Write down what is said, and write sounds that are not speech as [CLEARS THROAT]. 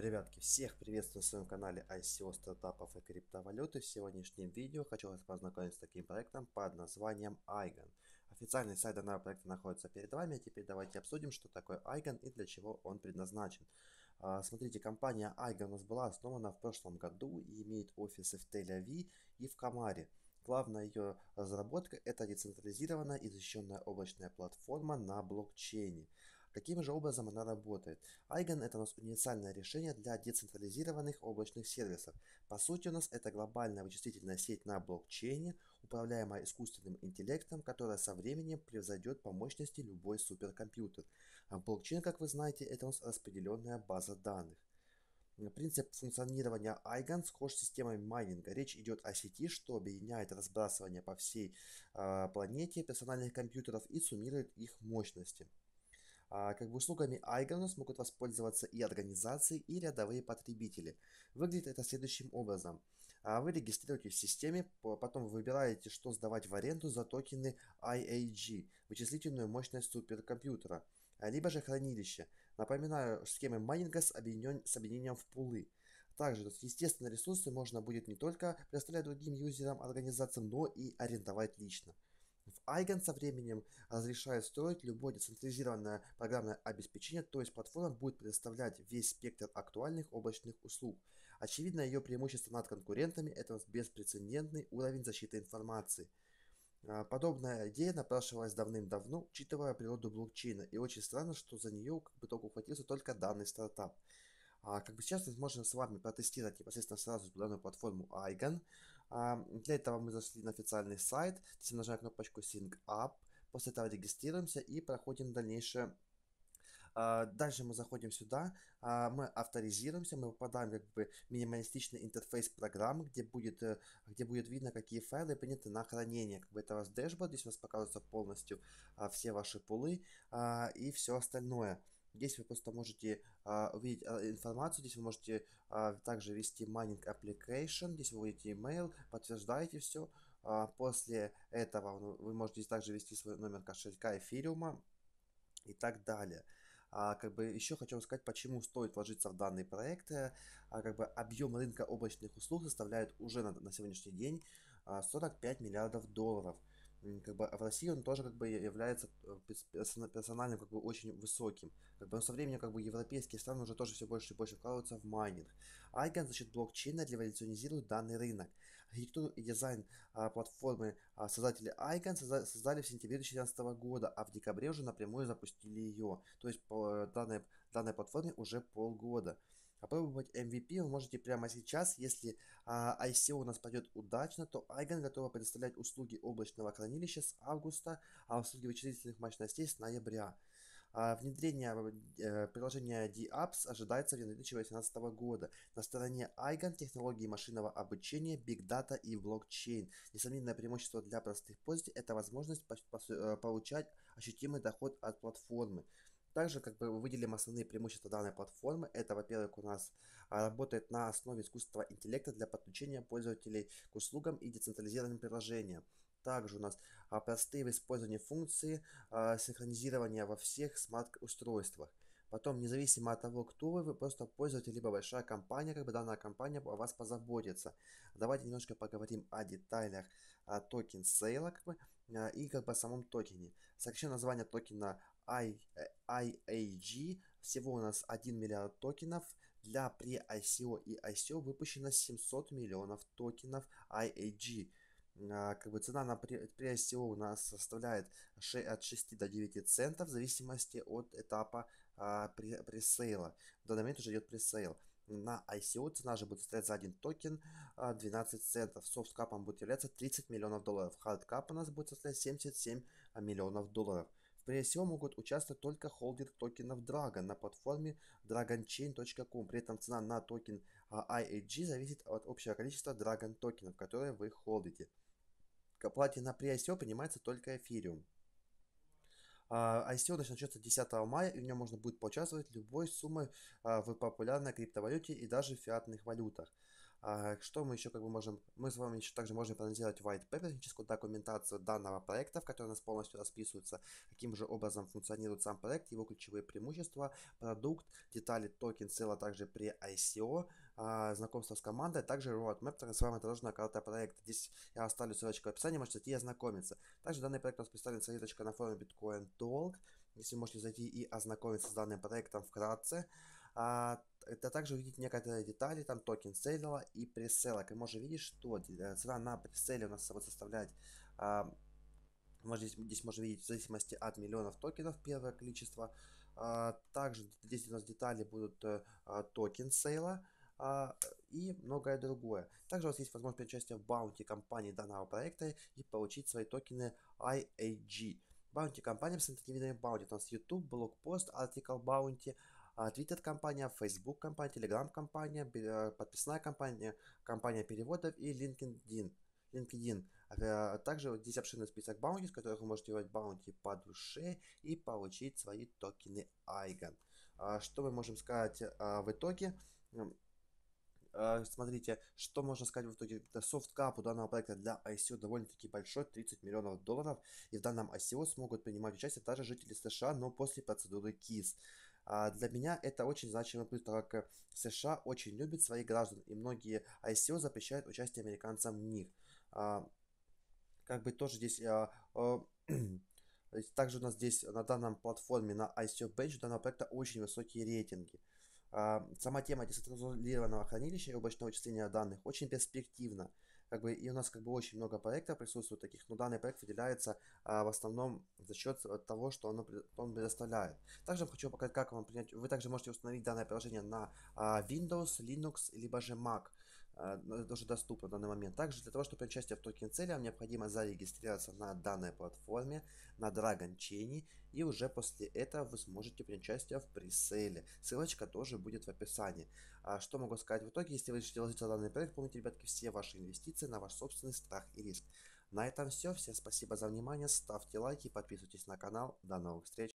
Ребятки, всех приветствую на своем канале ICO стартапов и криптовалюты. В сегодняшнем видео хочу вас познакомить с таким проектом под названием Eigen. Официальный сайт данного проекта находится перед вами, теперь давайте обсудим, что такое Eigen и для чего он предназначен. А, смотрите, компания Eigen у нас была основана в прошлом году и имеет офисы в Тель-Авиве и в Камаре. Главная ее разработка – это децентрализированная и защищенная облачная платформа на блокчейне. Каким же образом она работает? Eigen это у нас универсальное решение для децентрализированных облачных сервисов. По сути у нас это глобальная вычислительная сеть на блокчейне, управляемая искусственным интеллектом, которая со временем превзойдет по мощности любой суперкомпьютер. А блокчейн, как вы знаете, это у нас распределенная база данных. Принцип функционирования Eigen схож с системой майнинга. Речь идет о сети, что объединяет разбрасывание по всей э, планете персональных компьютеров и суммирует их мощности. А, как бы услугами Айгона смогут воспользоваться и организации, и рядовые потребители. Выглядит это следующим образом. А, вы регистрируетесь в системе, потом выбираете, что сдавать в аренду за токены IAG, вычислительную мощность суперкомпьютера, а, либо же хранилище. Напоминаю, схемы майнинга с, объединен... с объединением в пулы. Также, естественно, ресурсы можно будет не только предоставлять другим юзерам, организациям, но и арендовать лично. Eigen со временем разрешает строить любое децентрализированное программное обеспечение, то есть платформа будет предоставлять весь спектр актуальных облачных услуг. Очевидно, ее преимущество над конкурентами – это беспрецедентный уровень защиты информации. А, подобная идея напрашивалась давным-давно, учитывая природу блокчейна, и очень странно, что за нее как бы только ухватился только данный стартап. А, как бы сейчас мы с вами протестировать непосредственно сразу данную платформу Eigen. А, для этого мы зашли на официальный сайт, здесь нажимаем кнопочку Sync Up, после этого регистрируемся и проходим дальнейшее а, Дальше мы заходим сюда, а, мы авторизируемся, мы попадаем как бы минималистичный интерфейс программы, где будет, э, где будет видно, какие файлы приняты на хранение. Как бы это у вас дэшборд, здесь у нас показываются полностью все ваши пулы и все остальное. Здесь вы просто можете а, увидеть а, информацию, здесь вы можете а, также ввести mining application, здесь вы вводите email, подтверждаете все. А, после этого вы можете здесь также ввести свой номер кошелька эфириума и так далее. А, как бы еще хочу сказать, почему стоит вложиться в данный проект. А, как бы объем рынка облачных услуг составляет уже на, на сегодняшний день 45 миллиардов долларов как бы в России он тоже как бы является э, персональным как бы очень высоким. Как бы, но со временем как бы европейские страны уже тоже все больше и больше вкладываются в майнинг. Айген за счет блокчейна революционизирует данный рынок. Архитектуру и дизайн а, платформы а, создатели Айген созда создали в сентябре 2017 года, а в декабре уже напрямую запустили ее. То есть по данной, данной платформе уже полгода. Попробовать MVP вы можете прямо сейчас. Если а, ICO у нас пойдет удачно, то Eigen готова предоставлять услуги облачного хранилища с августа, а услуги вычислительных мощностей с ноября. А, внедрение э, приложения DApps ожидается в 2018 года. На стороне Eigen технологии машинного обучения, Big Data и блокчейн. Несомненное преимущество для простых пользователей – это возможность э, получать ощутимый доход от платформы. Также как бы выделим основные преимущества данной платформы. Это, во-первых, у нас а, работает на основе искусственного интеллекта для подключения пользователей к услугам и децентрализированным приложениям. Также у нас а, простые в использовании функции а, синхронизирования во всех смарт-устройствах. Потом, независимо от того, кто вы, вы просто пользователь, либо большая компания, как бы данная компания о вас позаботится. Давайте немножко поговорим о деталях о token sale а, как бы, и как бы о самом токене. Сокращенное название токена I, IAG. Всего у нас 1 миллиард токенов. Для pre-ICO и ICO выпущено 700 миллионов токенов IAG. А, как бы цена на pre-ICO у нас составляет от 6 до 9 центов в зависимости от этапа а, presale а. В данный момент уже идет presale. На ICO цена же будет составлять за один токен 12 а, центов. Soft cap ом будет являться 30 миллионов долларов. Hard cap у нас будет составлять 77 миллионов долларов. Прежде всего могут участвовать только holder токенов Dragon на платформе dragonchain.com. При этом цена на токен а, IAG зависит от общего количества Dragon токенов, которые вы холдите. К оплате на pre-ICO принимается только эфириум. ICO начнется 10 мая, и в нем можно будет поучаствовать любой суммой а, в популярной криптовалюте и даже в фиатных валютах. А, что мы еще как бы можем, мы с вами еще также можем проанализировать white paper, техническую документацию данного проекта, в которой у нас полностью расписывается, каким же образом функционирует сам проект, его ключевые преимущества, продукт, детали токен sale а также pre-ICO, а, знакомство с командой, также roadmap, так называемая дорожная карта проекта. Здесь я оставлю ссылочку в описании, можете зайти и ознакомиться. Также данный проект у нас представлен ссылочка на форуме Bitcoin Talk, если можете зайти и ознакомиться с данным проектом вкратце. Это также увидеть некоторые детали, там токен sale а и pre-sale а. Как можно видеть, что э, цена на pre-sale е у нас составляет а, здесь, здесь можно видеть в зависимости от миллионов токенов первое количество. А, также здесь у нас детали будут а, токен sale а а, и многое другое. Также у вас есть возможность участие в bounty кампании данного проекта и получить свои токены IAG. Bounty кампания с видами bounty. У нас YouTube, blog post, article bounty, Twitter кампания, Facebook кампания, Telegram кампания, подписная кампания, кампания переводов и LinkedIn. LinkedIn. А также вот здесь обширный список bounty, с которых вы можете делать bounty по душе и получить свои токены Iagon. Что мы можем сказать в итоге? Э, смотрите, что можно сказать в итоге. Soft cap у данного проекта для ICO довольно-таки большой, 30 миллионов долларов. И в данном ICO смогут принимать участие даже жители США, но после процедуры KYC. А для меня это очень значимый плюс, так как США очень любят своих граждан, и многие ICO запрещают участие американцам в них. А, как бы тоже здесь... А, [CLEARS THROAT] также у нас здесь на данном платформе, на ICO Bench, у данного проекта очень высокие рейтинги. Сама тема децентрализованного хранилища и облачного вычисления данных очень перспективна. Как бы, и у нас как бы очень много проектов присутствует таких, но данный проект выделяется а, в основном за счет того, что оно, он предоставляет. Также хочу показать, как вам принять. Вы также можете установить данное приложение на а, Windows, Linux, либо же Mac. А, это уже доступно в данный момент. Также для того, чтобы принять участие в токен цели, вам необходимо зарегистрироваться на данной платформе, на Dragon Chain, и уже после этого вы сможете принять участие в пресейле. Ссылочка тоже будет в описании. А что могу сказать в итоге, если вы решите вложиться в данный проект, помните, ребятки, все ваши инвестиции на ваш собственный страх и риск. На этом все. Всем спасибо за внимание. Ставьте лайки, подписывайтесь на канал. До новых встреч.